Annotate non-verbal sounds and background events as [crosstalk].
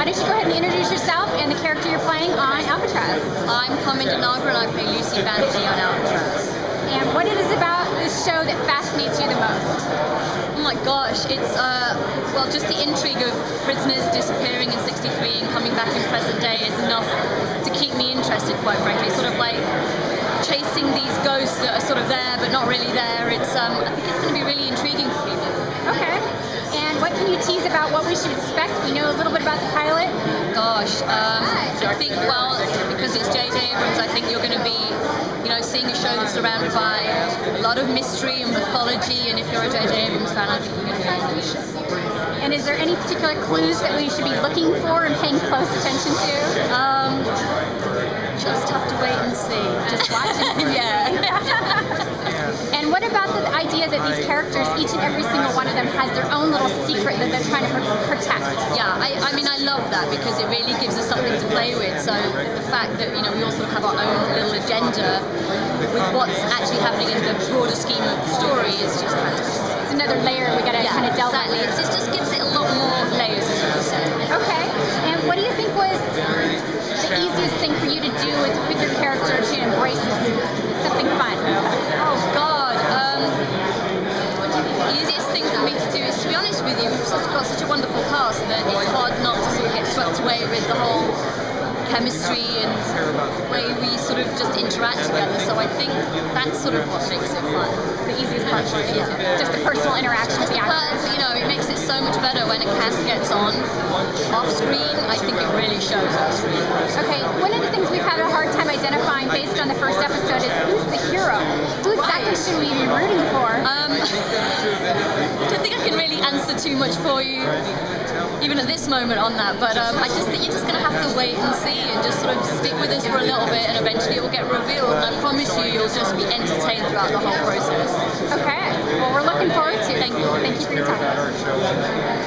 why don't you go ahead and introduce yourself and the character you're playing on Alcatraz? I'm Parminder Nagra and I play Lucy Banerjee on Alcatraz. And what it is about this show that fascinates you the most? Oh my gosh, it's uh, well, just the intrigue of prisoners disappearing in '63 and coming back in present day is enough to keep me interested. Quite frankly, sort of like chasing these ghosts that are sort of there but not really there. It's um, I think it's going to be really intriguing for people. Okay. And what can you tease about what we should expect? We know a little bit about the pilot. Gosh, um, I think well because it's J.J. Abrams, I think you're going to be, you know, seeing a show that's surrounded by a lot of mystery and mythology. And if you're a J.J. Abrams fan, I think you're going to enjoy the show. And is there any particular clues that we should be looking for and paying close attention to? Um, just have to wait and see. Just watch it. [laughs] yeah. Idea that these characters, each and every single one of them, has their own little secret that they're trying to protect? Yeah, I, I mean, I love that because it really gives us something to play with. So the fact that you know we all sort of have our own little agenda with what's actually happening in the broader scheme of the story is just fantastic. It's another layer we got to yeah, kind of delve exactly. It just gives it a lot more layers, as you said. Okay. And what do you think was the easiest thing for you to do with, with your character to embrace something fun? Oh God. Um, the easiest thing for me to do is, to be honest with you, we've got such a wonderful cast that it's hard not to sort of get swept away with the whole chemistry and way we sort of just interact together. So I think that's sort of what makes it fun. The easiest part yeah. just the personal interaction with the. You know, it makes it so much better when a cast gets on off screen. I think it really shows off screen. Okay, one of the things we've had a hard time identifying based on the first episode is who's the hero? Who exactly should we be rooting for? Um, [laughs] I don't think I can really too much for you, even at this moment on that. But um, I just think you're just going to have to wait and see and just sort of stick with us for a little bit, and eventually it will get revealed. And I promise you, you'll just be entertained throughout the whole process. Okay. Well, we're looking forward to it. Thank you. Thank you for your time.